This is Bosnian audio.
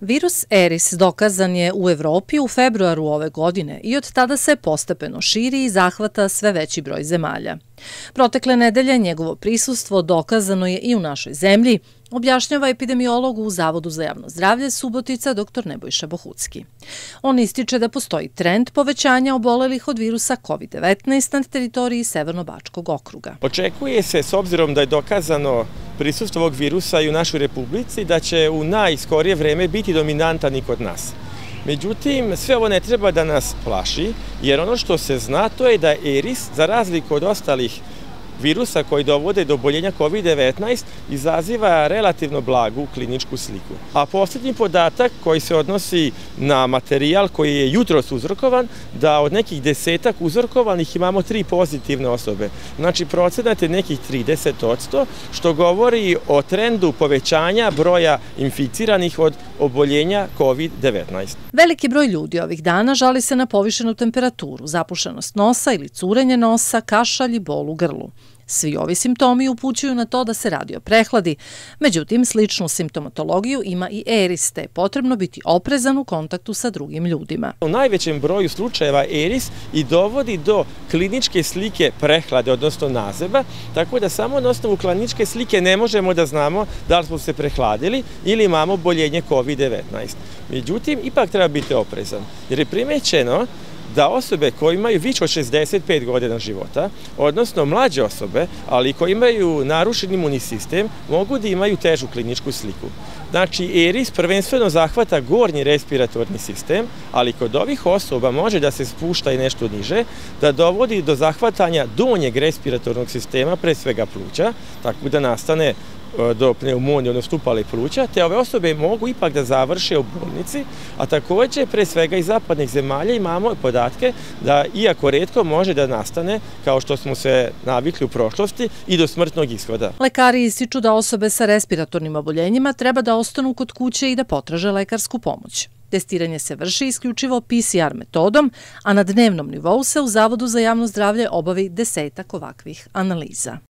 Virus Eris dokazan je u Evropi u februaru ove godine i od tada se postepeno širi i zahvata sve veći broj zemalja. Protekle nedelje njegovo prisustvo dokazano je i u našoj zemlji, objašnjava epidemiolog u Zavodu za javno zdravlje Subotica dr. Nebojša Bohucki. On ističe da postoji trend povećanja obolelih od virusa COVID-19 na teritoriji Severno-Bačkog okruga. Očekuje se, s obzirom da je dokazano prisustvo ovog virusa i u našoj republici, da će u najskorije vreme biti dominantan i kod nas. Međutim, sve ovo ne treba da nas plaši, jer ono što se zna to je da Eris, za razliku od ostalih virusa koji dovode do oboljenja COVID-19 izaziva relativno blagu kliničku sliku. A posljednji podatak koji se odnosi na materijal koji je jutros uzrokovan, da od nekih desetak uzrokovanih imamo tri pozitivne osobe. Znači procenat je nekih 30%, što govori o trendu povećanja broja inficiranih od oboljenja COVID-19. Veliki broj ljudi ovih dana žali se na povišenu temperaturu, zapušenost nosa ili curenje nosa, kašalj i bol u grlu. Svi ovi simptomi upućuju na to da se radi o prehladi. Međutim, sličnu simptomatologiju ima i eris, te je potrebno biti oprezan u kontaktu sa drugim ljudima. U najvećem broju slučajeva eris i dovodi do kliničke slike prehlade, odnosno nazeba, tako da samo na osnovu kliničke slike ne možemo da znamo da li smo se prehladili ili imamo boljenje COVID-19. Međutim, ipak treba biti oprezan, jer je primećeno da osobe koje imaju više od 65 godina života, odnosno mlađe osobe, ali koje imaju narušen imunni sistem, mogu da imaju težu kliničku sliku. Znači, ERIS prvenstveno zahvata gornji respiratorni sistem, ali kod ovih osoba može da se spušta i nešto niže, da dovodi do zahvatanja donjeg respiratornog sistema, pre svega pluća, tako da nastane E, do pneumonije, odnosno upale pluća, te ove osobe mogu ipak da završe u bolnici, a također pre svega iz zapadnih zemalja imamo podatke da iako redko može da nastane, kao što smo se navikli u prošlosti, i do smrtnog ishoda. Lekari ističu da osobe sa respiratornim oboljenjima treba da ostanu kod kuće i da potraže lekarsku pomoć. Testiranje se vrši isključivo PCR metodom, a na dnevnom nivou se u Zavodu za javno zdravlje obavi desetak ovakvih analiza.